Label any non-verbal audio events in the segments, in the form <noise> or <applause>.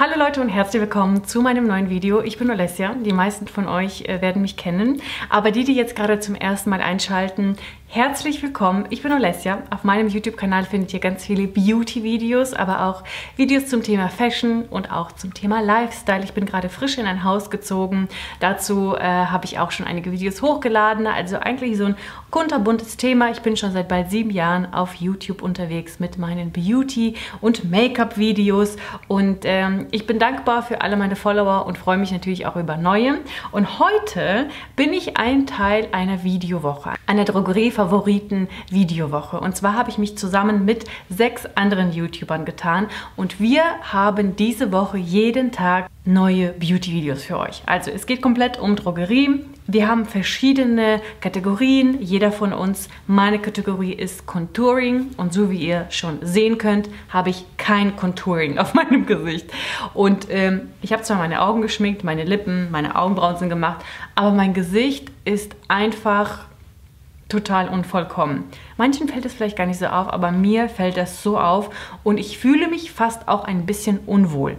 Hallo Leute und herzlich willkommen zu meinem neuen Video. Ich bin Alessia. Die meisten von euch äh, werden mich kennen, aber die, die jetzt gerade zum ersten Mal einschalten, Herzlich willkommen, ich bin Olesja. Auf meinem YouTube-Kanal findet ihr ganz viele Beauty-Videos, aber auch Videos zum Thema Fashion und auch zum Thema Lifestyle. Ich bin gerade frisch in ein Haus gezogen. Dazu äh, habe ich auch schon einige Videos hochgeladen. Also eigentlich so ein kunterbuntes Thema. Ich bin schon seit bald sieben Jahren auf YouTube unterwegs mit meinen Beauty- und Make-up-Videos und ähm, ich bin dankbar für alle meine Follower und freue mich natürlich auch über neue. Und heute bin ich ein Teil einer Videowoche, einer Drogerie Favoriten-Videowoche. Und zwar habe ich mich zusammen mit sechs anderen YouTubern getan und wir haben diese Woche jeden Tag neue Beauty-Videos für euch. Also es geht komplett um Drogerie. Wir haben verschiedene Kategorien. Jeder von uns, meine Kategorie ist Contouring. Und so wie ihr schon sehen könnt, habe ich kein Contouring auf <laughs> meinem Gesicht. Und ähm, ich habe zwar meine Augen geschminkt, meine Lippen, meine Augenbrauen sind gemacht, aber mein Gesicht ist einfach total unvollkommen. Manchen fällt es vielleicht gar nicht so auf, aber mir fällt das so auf und ich fühle mich fast auch ein bisschen unwohl.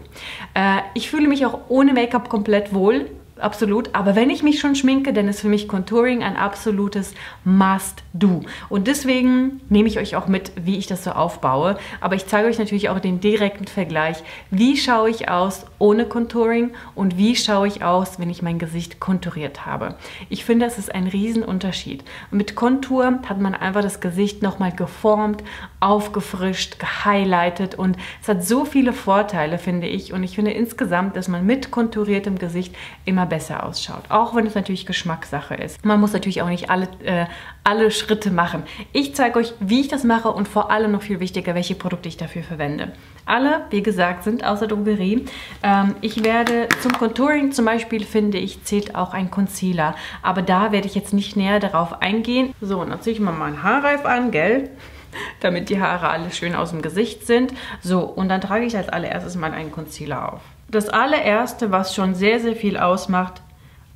Äh, ich fühle mich auch ohne Make-up komplett wohl, absolut. Aber wenn ich mich schon schminke, dann ist für mich Contouring ein absolutes Must-Do. Und deswegen nehme ich euch auch mit, wie ich das so aufbaue. Aber ich zeige euch natürlich auch den direkten Vergleich. Wie schaue ich aus ohne Contouring und wie schaue ich aus, wenn ich mein Gesicht konturiert habe. Ich finde, das ist ein Riesenunterschied. Mit Kontur hat man einfach das Gesicht nochmal geformt, aufgefrischt, gehighlightet und es hat so viele Vorteile, finde ich. Und ich finde insgesamt, dass man mit konturiertem Gesicht immer besser ausschaut. Auch wenn es natürlich Geschmackssache ist. Man muss natürlich auch nicht alle, äh, alle Schritte machen. Ich zeige euch, wie ich das mache und vor allem noch viel wichtiger, welche Produkte ich dafür verwende. Alle, wie gesagt, sind aus der Drogerie. Ähm, ich werde zum Contouring zum Beispiel, finde ich, zählt auch ein Concealer. Aber da werde ich jetzt nicht näher darauf eingehen. So, und dann ziehe ich mal meinen Haarreif an, gell? <laughs> damit die Haare alle schön aus dem Gesicht sind. So, und dann trage ich als allererstes mal einen Concealer auf. Das allererste, was schon sehr, sehr viel ausmacht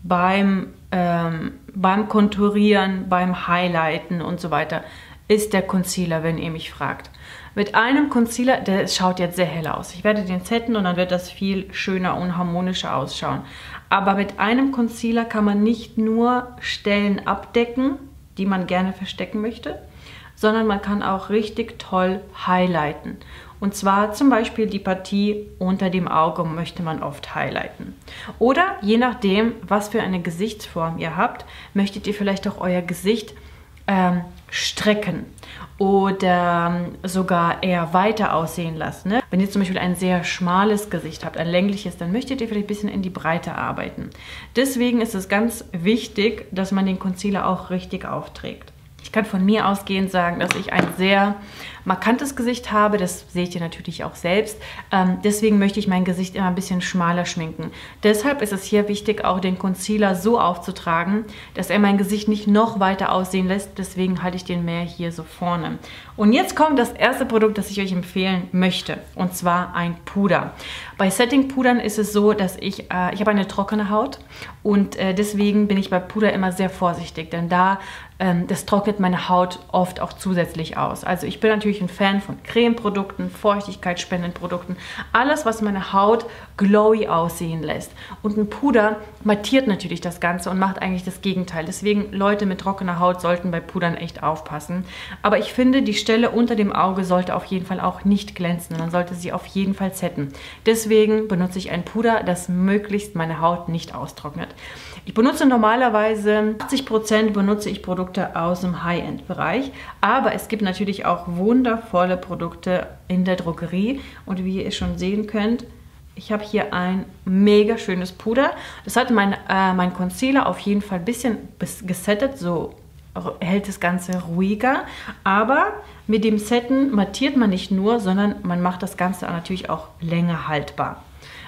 beim, ähm, beim Konturieren, beim Highlighten und so weiter, ist der Concealer, wenn ihr mich fragt. Mit einem Concealer, der schaut jetzt sehr hell aus. Ich werde den setten und dann wird das viel schöner und harmonischer ausschauen. Aber mit einem Concealer kann man nicht nur Stellen abdecken, die man gerne verstecken möchte, sondern man kann auch richtig toll highlighten. Und zwar zum Beispiel die Partie unter dem Auge möchte man oft highlighten. Oder je nachdem, was für eine Gesichtsform ihr habt, möchtet ihr vielleicht auch euer Gesicht ähm, strecken oder ähm, sogar eher weiter aussehen lassen. Ne? Wenn ihr zum Beispiel ein sehr schmales Gesicht habt, ein längliches, dann möchtet ihr vielleicht ein bisschen in die Breite arbeiten. Deswegen ist es ganz wichtig, dass man den Concealer auch richtig aufträgt. Ich kann von mir ausgehend sagen, dass ich ein sehr markantes Gesicht habe. Das seht ihr natürlich auch selbst. Ähm, deswegen möchte ich mein Gesicht immer ein bisschen schmaler schminken. Deshalb ist es hier wichtig, auch den Concealer so aufzutragen, dass er mein Gesicht nicht noch weiter aussehen lässt. Deswegen halte ich den mehr hier so vorne. Und jetzt kommt das erste Produkt, das ich euch empfehlen möchte. Und zwar ein Puder. Bei Setting-Pudern ist es so, dass ich, äh, ich habe eine trockene Haut und äh, deswegen bin ich bei Puder immer sehr vorsichtig, denn da ähm, das trocknet meine Haut oft auch zusätzlich aus. Also ich bin natürlich natürlich ein Fan von Cremeprodukten, feuchtigkeitsspendenden Produkten, alles, was meine Haut glowy aussehen lässt. Und ein Puder mattiert natürlich das Ganze und macht eigentlich das Gegenteil. Deswegen Leute mit trockener Haut sollten bei Pudern echt aufpassen. Aber ich finde, die Stelle unter dem Auge sollte auf jeden Fall auch nicht glänzen. Man sollte sie auf jeden Fall setten. Deswegen benutze ich ein Puder, das möglichst meine Haut nicht austrocknet. Ich benutze normalerweise 80% benutze ich Produkte aus dem High-End-Bereich, aber es gibt natürlich auch wundervolle Produkte in der Drogerie und wie ihr schon sehen könnt, ich habe hier ein mega schönes Puder. Das hat mein, äh, mein Concealer auf jeden Fall ein bisschen gesettet, so hält das Ganze ruhiger. Aber mit dem Setten mattiert man nicht nur, sondern man macht das Ganze natürlich auch länger haltbar.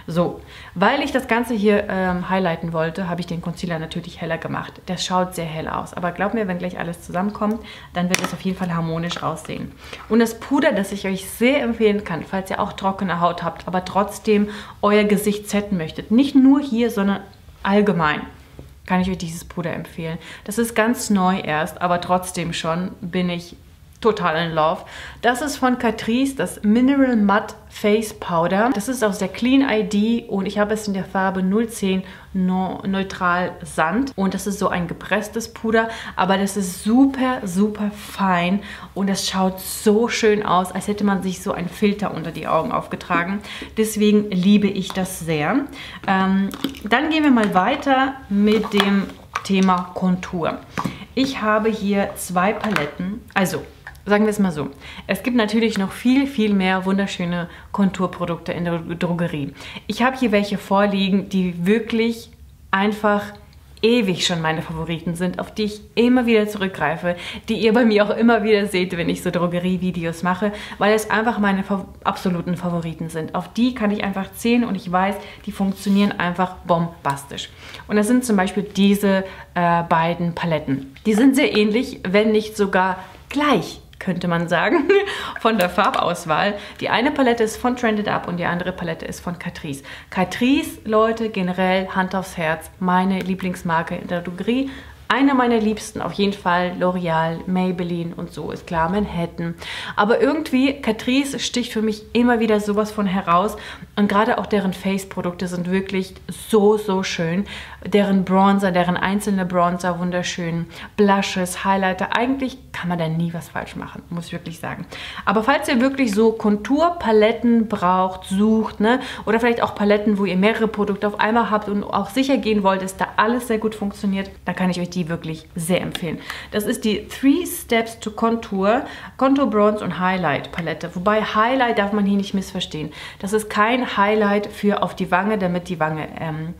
So, weil ich das Ganze hier ähm, highlighten wollte, habe ich den Concealer natürlich heller gemacht. Der schaut sehr hell aus. Aber glaubt mir, wenn gleich alles zusammenkommt, dann wird es auf jeden Fall harmonisch aussehen. Und das Puder, das ich euch sehr empfehlen kann, falls ihr auch trockene Haut habt, aber trotzdem euer Gesicht setten möchtet. Nicht nur hier, sondern allgemein kann ich euch dieses Puder empfehlen. Das ist ganz neu erst, aber trotzdem schon bin ich total in love. Das ist von Catrice, das Mineral Matte Face Powder. Das ist aus der Clean ID und ich habe es in der Farbe 010 Neutral Sand. Und das ist so ein gepresstes Puder, aber das ist super, super fein und das schaut so schön aus, als hätte man sich so einen Filter unter die Augen aufgetragen. Deswegen liebe ich das sehr. Ähm, dann gehen wir mal weiter mit dem Thema Kontur. Ich habe hier zwei Paletten, also sagen wir es mal so. Es gibt natürlich noch viel, viel mehr wunderschöne Konturprodukte in der Drogerie. Ich habe hier welche vorliegen, die wirklich einfach ewig schon meine Favoriten sind, auf die ich immer wieder zurückgreife, die ihr bei mir auch immer wieder seht, wenn ich so Drogerie-Videos mache, weil es einfach meine absoluten Favoriten sind. Auf die kann ich einfach zählen und ich weiß, die funktionieren einfach bombastisch. Und das sind zum Beispiel diese äh, beiden Paletten. Die sind sehr ähnlich, wenn nicht sogar gleich könnte man sagen, <laughs> von der Farbauswahl. Die eine Palette ist von Trended Up und die andere Palette ist von Catrice. Catrice, Leute, generell Hand aufs Herz, meine Lieblingsmarke in der Drogerie. Einer meiner Liebsten auf jeden Fall L'Oreal, Maybelline und so ist klar Manhattan. Aber irgendwie, Catrice sticht für mich immer wieder sowas von heraus und gerade auch deren Face-Produkte sind wirklich so, so schön. Deren Bronzer, deren einzelne Bronzer wunderschön, Blushes, Highlighter, eigentlich kann man da nie was falsch machen, muss ich wirklich sagen. Aber falls ihr wirklich so Konturpaletten braucht, sucht, ne, oder vielleicht auch Paletten, wo ihr mehrere Produkte auf einmal habt und auch sicher gehen wollt, dass da alles sehr gut funktioniert, dann kann ich euch die wirklich sehr empfehlen. Das ist die Three Steps to Contour, Contour Bronze und Highlight Palette. Wobei Highlight darf man hier nicht missverstehen. Das ist kein Highlight für auf die Wange, damit die Wange ähm,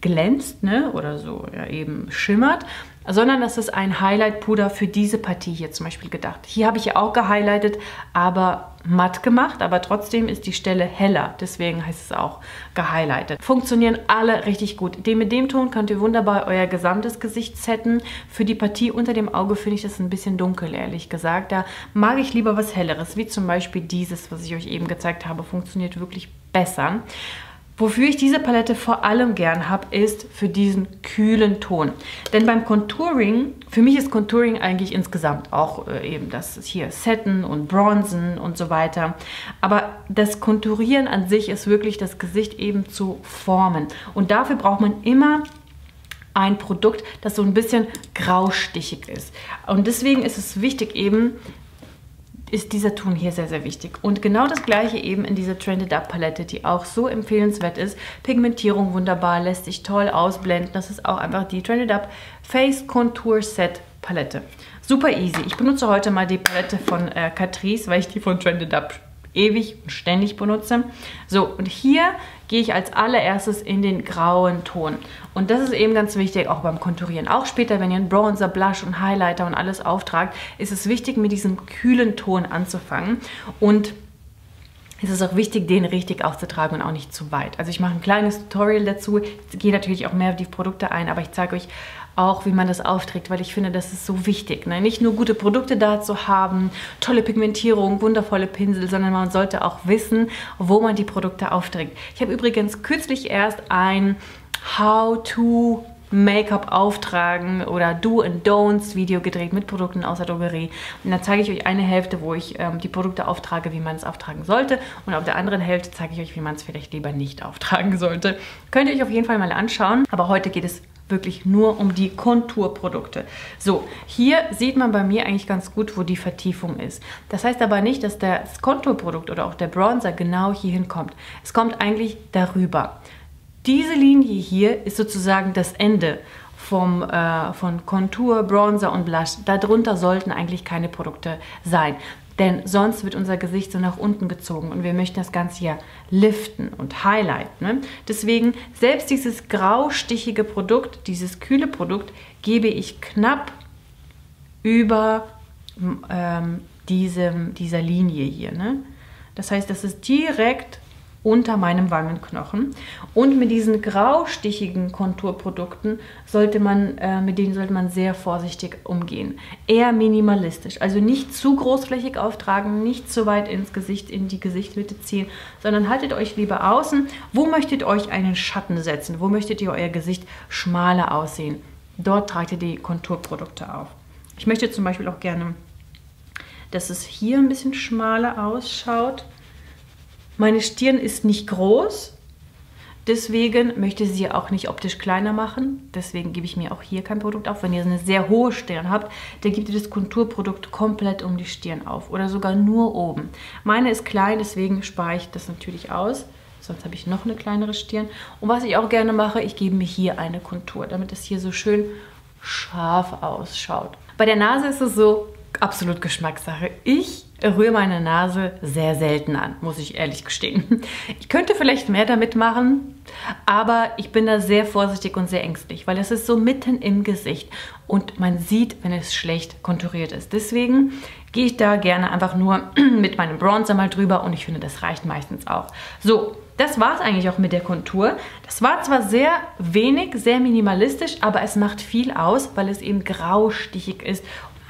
glänzt ne? oder so ja, eben schimmert, sondern das ist ein Highlight-Puder für diese Partie hier zum Beispiel gedacht. Hier habe ich ja auch gehighlightet, aber matt gemacht, aber trotzdem ist die Stelle heller, deswegen heißt es auch gehighlightet. Funktionieren alle richtig gut. Den mit dem Ton könnt ihr wunderbar euer gesamtes Gesicht setten. Für die Partie unter dem Auge finde ich das ein bisschen dunkel, ehrlich gesagt. Da mag ich lieber was helleres, wie zum Beispiel dieses, was ich euch eben gezeigt habe, funktioniert wirklich besser. Wofür ich diese Palette vor allem gern habe, ist für diesen kühlen Ton. Denn beim Contouring, für mich ist Contouring eigentlich insgesamt auch äh, eben das hier Setten und Bronzen und so weiter. Aber das Konturieren an sich ist wirklich das Gesicht eben zu formen. Und dafür braucht man immer ein Produkt, das so ein bisschen graustichig ist. Und deswegen ist es wichtig eben, ist dieser Ton hier sehr, sehr wichtig. Und genau das gleiche eben in dieser Trended Up Palette, die auch so empfehlenswert ist. Pigmentierung wunderbar, lässt sich toll ausblenden. Das ist auch einfach die Trended Up Face Contour Set Palette. Super easy. Ich benutze heute mal die Palette von äh, Catrice, weil ich die von Trended Up ewig und ständig benutze. So, und hier gehe ich als allererstes in den grauen Ton. Und das ist eben ganz wichtig, auch beim Konturieren. Auch später, wenn ihr einen Bronzer, Blush und Highlighter und alles auftragt, ist es wichtig, mit diesem kühlen Ton anzufangen. Und es ist auch wichtig, den richtig aufzutragen und auch nicht zu weit. Also ich mache ein kleines Tutorial dazu. Ich gehe natürlich auch mehr auf die Produkte ein, aber ich zeige euch auch, wie man das aufträgt, weil ich finde, das ist so wichtig. Ne? Nicht nur gute Produkte da zu haben, tolle Pigmentierung, wundervolle Pinsel, sondern man sollte auch wissen, wo man die Produkte aufträgt. Ich habe übrigens kürzlich erst ein How-to Make-up auftragen oder Do and Don'ts Video gedreht mit Produkten aus der Drogerie. Und da zeige ich euch eine Hälfte, wo ich ähm, die Produkte auftrage, wie man es auftragen sollte. Und auf der anderen Hälfte zeige ich euch, wie man es vielleicht lieber nicht auftragen sollte. Könnt ihr euch auf jeden Fall mal anschauen. Aber heute geht es wirklich nur um die Konturprodukte. So, hier sieht man bei mir eigentlich ganz gut, wo die Vertiefung ist. Das heißt aber nicht, dass das Konturprodukt oder auch der Bronzer genau hier hinkommt. Es kommt eigentlich darüber. Diese Linie hier ist sozusagen das Ende vom, äh, von Kontur, Bronzer und Blush. Darunter sollten eigentlich keine Produkte sein. Denn sonst wird unser Gesicht so nach unten gezogen und wir möchten das Ganze hier liften und highlighten. Ne? Deswegen, selbst dieses graustichige Produkt, dieses kühle Produkt, gebe ich knapp über ähm, diesem, dieser Linie hier. Ne? Das heißt, das ist direkt unter meinem Wangenknochen. Und mit diesen graustichigen Konturprodukten sollte man, äh, mit denen sollte man sehr vorsichtig umgehen. Eher minimalistisch. Also nicht zu großflächig auftragen, nicht zu weit ins Gesicht, in die Gesichtsmitte ziehen, sondern haltet euch lieber außen. Wo möchtet ihr euch einen Schatten setzen? Wo möchtet ihr euer Gesicht schmaler aussehen? Dort tragt ihr die Konturprodukte auf. Ich möchte zum Beispiel auch gerne dass es hier ein bisschen schmaler ausschaut. Meine Stirn ist nicht groß, Deswegen möchte sie auch nicht optisch kleiner machen. Deswegen gebe ich mir auch hier kein Produkt auf. Wenn ihr eine sehr hohe Stirn habt, dann gebt ihr das Konturprodukt komplett um die Stirn auf oder sogar nur oben. Meine ist klein, deswegen spare ich das natürlich aus. Sonst habe ich noch eine kleinere Stirn. Und was ich auch gerne mache, ich gebe mir hier eine Kontur, damit es hier so schön scharf ausschaut. Bei der Nase ist es so, absolut Geschmackssache. Ich rühre meine Nase sehr selten an, muss ich ehrlich gestehen. Ich könnte vielleicht mehr damit machen, aber ich bin da sehr vorsichtig und sehr ängstlich, weil es ist so mitten im Gesicht und man sieht, wenn es schlecht konturiert ist. Deswegen gehe ich da gerne einfach nur <clears throat> mit meinem Bronzer mal drüber und ich finde, das reicht meistens auch. So, das war es eigentlich auch mit der Kontur. Das war zwar sehr wenig, sehr minimalistisch, aber es macht viel aus, weil es eben graustichig ist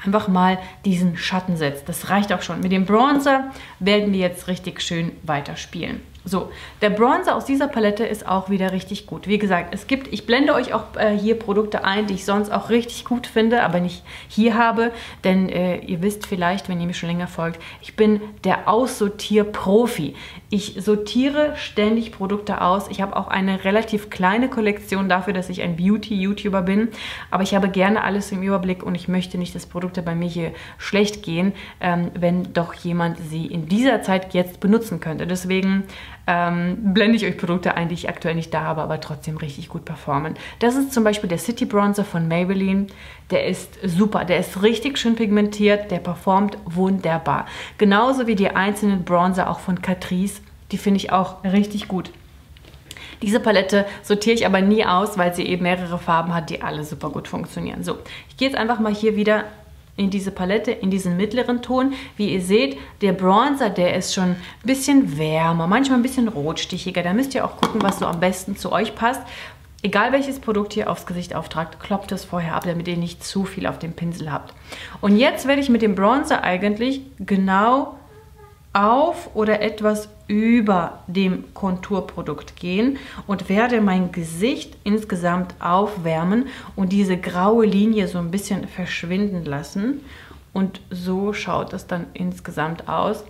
einfach mal diesen Schatten setzt. Das reicht auch schon. Mit dem Bronzer werden wir jetzt richtig schön weiterspielen. So, der Bronzer aus dieser Palette ist auch wieder richtig gut. Wie gesagt, es gibt, ich blende euch auch äh, hier Produkte ein, die ich sonst auch richtig gut finde, aber nicht hier habe, denn äh, ihr wisst vielleicht, wenn ihr mir schon länger folgt, ich bin der Aussortier-Profi. Ich sortiere ständig Produkte aus. Ich habe auch eine relativ kleine Kollektion dafür, dass ich ein Beauty-YouTuber bin, aber ich habe gerne alles im Überblick und ich möchte nicht, dass Produkte bei mir hier schlecht gehen, ähm, wenn doch jemand sie in dieser Zeit jetzt benutzen könnte. Deswegen ähm, blende ich euch Produkte ein, die ich aktuell nicht da habe, aber trotzdem richtig gut performen. Das ist zum Beispiel der City Bronzer von Maybelline. Der ist super, der ist richtig schön pigmentiert, der performt wunderbar. Genauso wie die einzelnen Bronzer auch von Catrice, die finde ich auch richtig gut. Diese Palette sortiere ich aber nie aus, weil sie eben mehrere Farben hat, die alle super gut funktionieren. So, ich gehe jetzt einfach mal hier wieder in diese Palette, in diesen mittleren Ton. Wie ihr seht, der Bronzer, der ist schon ein bisschen wärmer, manchmal ein bisschen rotstichiger. Da müsst ihr auch gucken, was so am besten zu euch passt. Egal welches Produkt ihr aufs Gesicht auftragt, kloppt es vorher ab, damit ihr nicht zu viel auf dem Pinsel habt. Und jetzt werde ich mit dem Bronzer eigentlich genau auf oder etwas über dem Konturprodukt gehen und werde mein Gesicht insgesamt aufwärmen und diese graue Linie so ein bisschen verschwinden lassen. Und so schaut es dann insgesamt aus.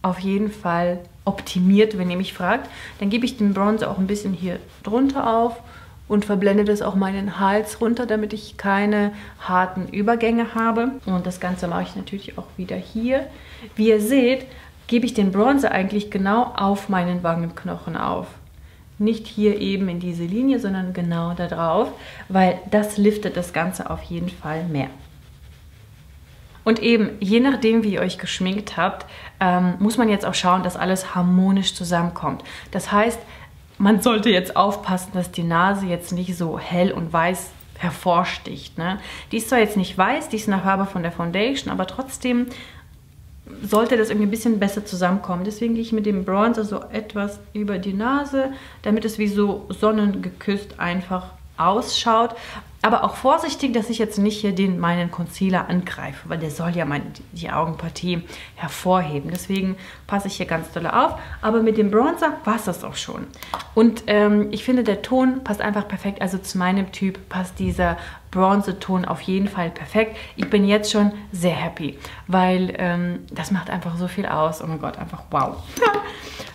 Auf jeden Fall optimiert, wenn ihr mich fragt. Dann gebe ich den Bronzer auch ein bisschen hier drunter auf und verblende das auch meinen Hals runter, damit ich keine harten Übergänge habe. Und das Ganze mache ich natürlich auch wieder hier. Wie ihr seht, gebe ich den Bronzer eigentlich genau auf meinen Wangenknochen auf. Nicht hier eben in diese Linie, sondern genau da drauf, weil das liftet das Ganze auf jeden Fall mehr. Und eben, je nachdem, wie ihr euch geschminkt habt, ähm, muss man jetzt auch schauen, dass alles harmonisch zusammenkommt. Das heißt, man sollte jetzt aufpassen, dass die Nase jetzt nicht so hell und weiß hervorsticht. Ne? Die ist zwar jetzt nicht weiß, die ist nach Farbe von der Foundation, aber trotzdem sollte das irgendwie ein bisschen besser zusammenkommen. Deswegen gehe ich mit dem Bronzer so etwas über die Nase, damit es wie so sonnengeküsst einfach ausschaut. Aber auch vorsichtig, dass ich jetzt nicht hier den, meinen Concealer angreife, weil der soll ja meine, die Augenpartie hervorheben. Deswegen passe ich hier ganz doll auf. Aber mit dem Bronzer war es das auch schon. Und ähm, ich finde, der Ton passt einfach perfekt. Also zu meinem Typ passt dieser Bronzeton auf jeden Fall perfekt. Ich bin jetzt schon sehr happy, weil ähm, das macht einfach so viel aus. Oh mein Gott, einfach wow. <laughs>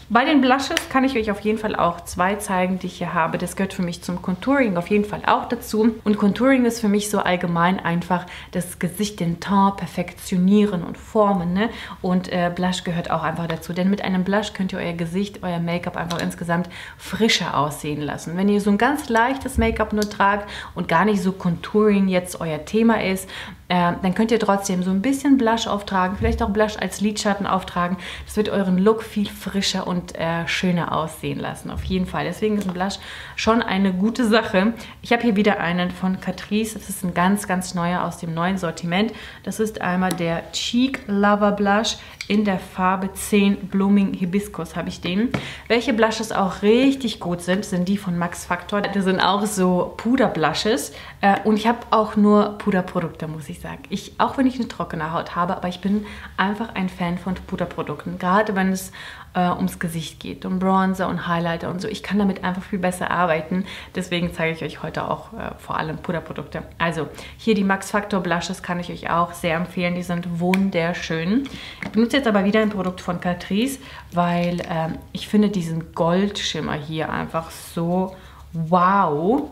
Bei den Blushes kann ich euch auf jeden Fall auch zwei zeigen, die ich hier habe. Das gehört für mich zum Contouring auf jeden Fall auch dazu. Und Contouring ist für mich so allgemein einfach das Gesicht, den Ton perfektionieren und formen. Ne? Und äh, Blush gehört auch einfach dazu. Denn mit einem Blush könnt ihr euer Gesicht, euer Make-up einfach insgesamt frischer aussehen lassen. Wenn ihr so ein ganz leichtes Make-up nur tragt und gar nicht so Contouring jetzt euer Thema ist, äh, dann könnt ihr trotzdem so ein bisschen Blush auftragen, vielleicht auch Blush als Lidschatten auftragen. Das wird euren Look viel frischer und äh, schöner aussehen lassen, auf jeden Fall. Deswegen ist ein Blush schon eine gute Sache. Ich habe hier wieder einen von Catrice, das ist ein ganz, ganz neuer aus dem neuen Sortiment. Das ist einmal der Cheek Lover Blush in der Farbe 10 Blooming Hibiscus habe ich den. Welche Blushes auch richtig gut sind, sind die von Max Factor. Das sind auch so Puder-Blushes. Äh, und ich habe auch nur Puderprodukte, muss ich sagen. Ich, auch wenn ich eine trockene Haut habe, aber ich bin einfach ein Fan von Puderprodukten. Gerade wenn es äh, ums Gesicht geht, um Bronzer und Highlighter und so. Ich kann damit einfach viel besser arbeiten. Deswegen zeige ich euch heute auch äh, vor allem Puderprodukte. Also hier die Max Factor Blushes kann ich euch auch sehr empfehlen. Die sind wunderschön. Ich benutze jetzt aber wieder ein Produkt von Catrice, weil äh, ich finde diesen Goldschimmer hier einfach so wow.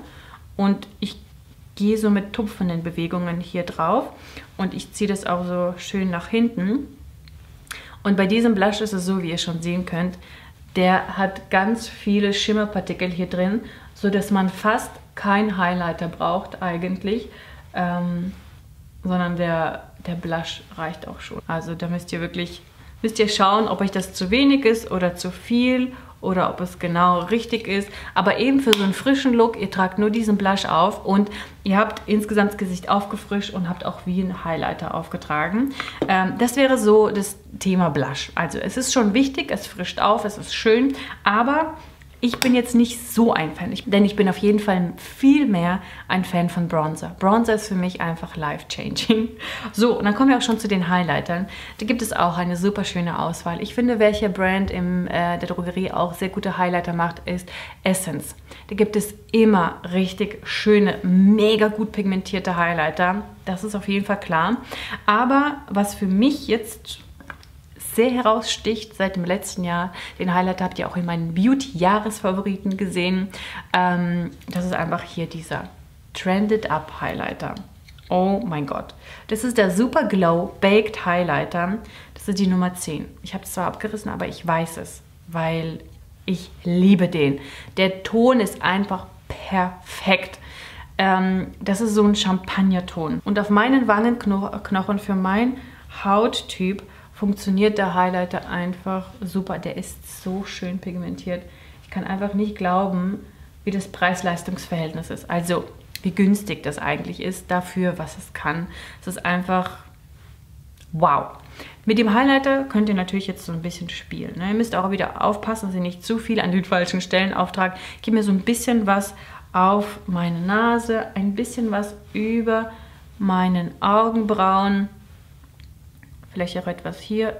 Und ich gehe so mit tupfenden Bewegungen hier drauf und ich ziehe das auch so schön nach hinten. Und bei diesem Blush ist es so, wie ihr schon sehen könnt, der hat ganz viele Schimmerpartikel hier drin, so dass man fast kein Highlighter braucht eigentlich, ähm, sondern der, der Blush reicht auch schon. Also da müsst ihr wirklich, müsst ihr schauen, ob euch das zu wenig ist oder zu viel oder ob es genau richtig ist. Aber eben für so einen frischen Look, ihr tragt nur diesen Blush auf und ihr habt insgesamt das Gesicht aufgefrischt und habt auch wie ein Highlighter aufgetragen. Ähm, das wäre so das Thema Blush. Also es ist schon wichtig, es frischt auf, es ist schön, aber ich bin jetzt nicht so ein Fan, ich, denn ich bin auf jeden Fall viel mehr ein Fan von Bronzer. Bronzer ist für mich einfach life-changing. <laughs> So, und dann kommen wir auch schon zu den Highlightern. Da gibt es auch eine super schöne Auswahl. Ich finde, welcher Brand in äh, der Drogerie auch sehr gute Highlighter macht, ist Essence. Da gibt es immer richtig schöne, mega gut pigmentierte Highlighter. Das ist auf jeden Fall klar. Aber was für mich jetzt sehr heraussticht seit dem letzten Jahr. Den Highlight habt ihr auch in meinen Beauty-Jahresfavoriten gesehen. Ähm, das ist einfach hier dieser Trended Up Highlighter. Oh mein Gott. Das ist der Super Glow Baked Highlighter. Das ist die Nummer 10. Ich habe es zwar abgerissen, aber ich weiß es, weil ich liebe den. Der Ton ist einfach perfekt. Ähm, das ist so ein Champagnerton. Und auf meinen Wangenknochen für meinen Hauttyp funktioniert der Highlighter einfach super. Der ist so schön pigmentiert. Ich kann einfach nicht glauben, wie das Preis-Leistungs-Verhältnis ist. Also wie günstig das eigentlich ist dafür, was es kann. Es ist einfach wow. Mit dem Highlighter könnt ihr natürlich jetzt so ein bisschen spielen. Ne? Ihr müsst auch wieder aufpassen, dass ihr nicht zu viel an den falschen Stellen auftragt. Ich gebe mir so ein bisschen was auf meine Nase, ein bisschen was über meinen Augenbrauen vielleicht auch etwas hier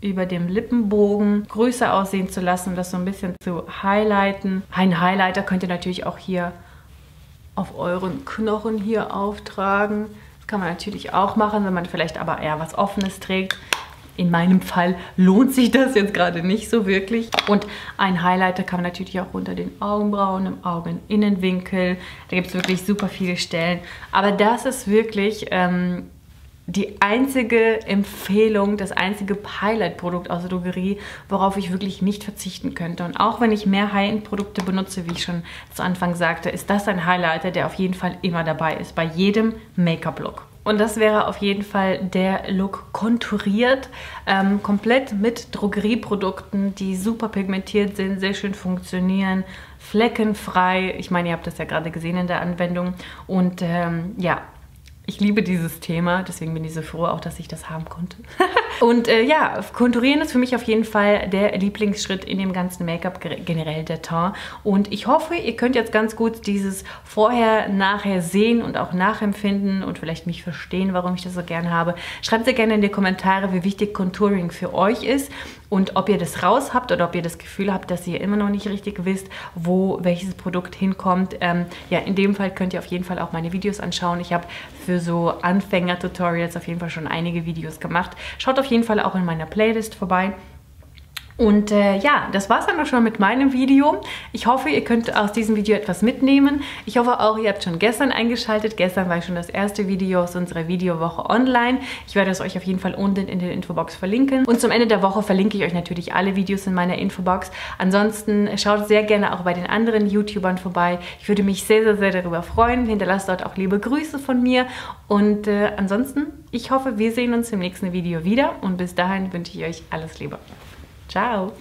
über dem Lippenbogen größer aussehen zu lassen, das so ein bisschen zu highlighten. Ein Highlighter könnt ihr natürlich auch hier auf euren Knochen hier auftragen. Das kann man natürlich auch machen, wenn man vielleicht aber eher was Offenes trägt. In meinem Fall lohnt sich das jetzt gerade nicht so wirklich. Und ein Highlighter kann man natürlich auch unter den Augenbrauen, im Augeninnenwinkel. Da gibt es wirklich super viele Stellen. Aber das ist wirklich... Ähm, die einzige Empfehlung, das einzige Highlight-Produkt aus der Drogerie, worauf ich wirklich nicht verzichten könnte. Und auch wenn ich mehr High-End-Produkte benutze, wie ich schon zu Anfang sagte, ist das ein Highlighter, der auf jeden Fall immer dabei ist, bei jedem Make-up-Look. Und das wäre auf jeden Fall der Look konturiert, ähm, komplett mit Drogerieprodukten, die super pigmentiert sind, sehr schön funktionieren, fleckenfrei. Ich meine, ihr habt das ja gerade gesehen in der Anwendung. Und ähm, ja, ich liebe dieses Thema, deswegen bin ich so froh auch, dass ich das haben konnte. <laughs> und äh, ja, Konturieren ist für mich auf jeden Fall der Lieblingsschritt in dem ganzen Make-up generell der Teint. Und ich hoffe, ihr könnt jetzt ganz gut dieses Vorher-Nachher sehen und auch nachempfinden und vielleicht mich verstehen, warum ich das so gern habe. Schreibt sehr gerne in die Kommentare, wie wichtig Contouring für euch ist und ob ihr das raus habt oder ob ihr das Gefühl habt, dass ihr immer noch nicht richtig wisst, wo welches Produkt hinkommt. Ähm, ja, in dem Fall könnt ihr auf jeden Fall auch meine Videos anschauen. Ich habe für so Anfänger-Tutorials auf jeden Fall schon einige Videos gemacht. Schaut auf jeden Fall auch in meiner Playlist vorbei. Und äh, ja, das war es dann auch schon mit meinem Video. Ich hoffe, ihr könnt aus diesem Video etwas mitnehmen. Ich hoffe auch, ihr habt schon gestern eingeschaltet. Gestern war schon das erste Video aus unserer Videowoche online. Ich werde es euch auf jeden Fall unten in der Infobox verlinken. Und zum Ende der Woche verlinke ich euch natürlich alle Videos in meiner Infobox. Ansonsten schaut sehr gerne auch bei den anderen YouTubern vorbei. Ich würde mich sehr, sehr, sehr darüber freuen. Hinterlasst dort auch liebe Grüße von mir. Und äh, ansonsten, ich hoffe, wir sehen uns im nächsten Video wieder. Und bis dahin wünsche ich euch alles Liebe. Tchau!